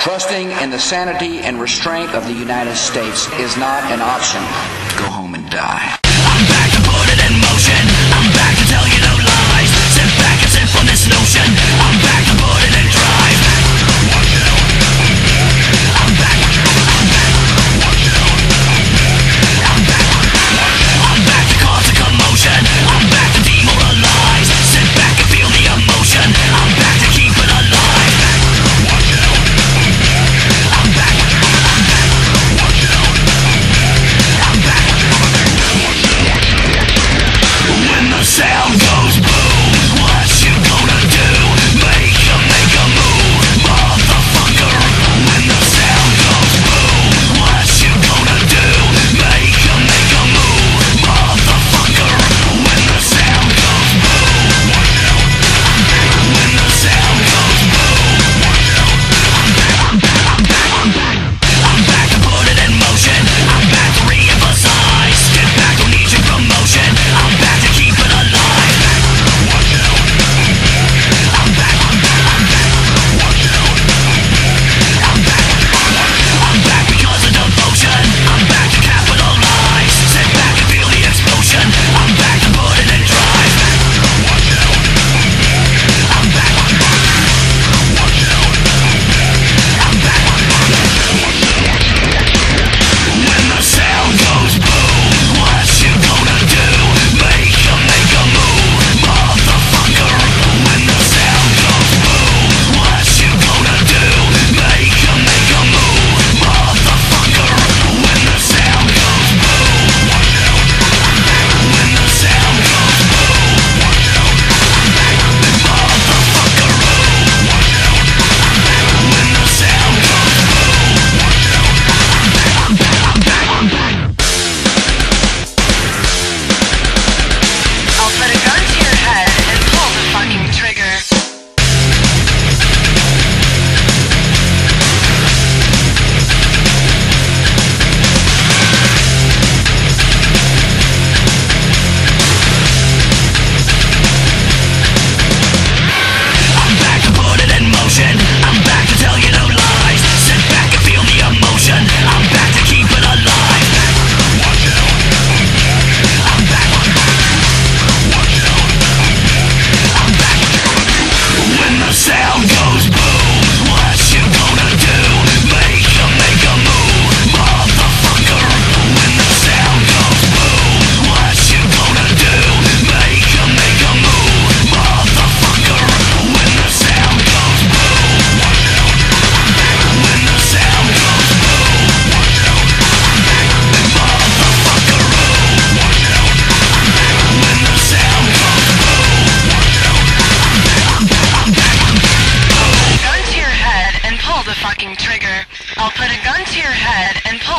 Trusting in the sanity and restraint of the United States is not an option. Go home and die.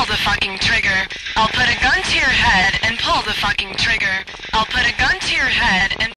the fucking trigger. I'll put a gun to your head and pull the fucking trigger. I'll put a gun to your head and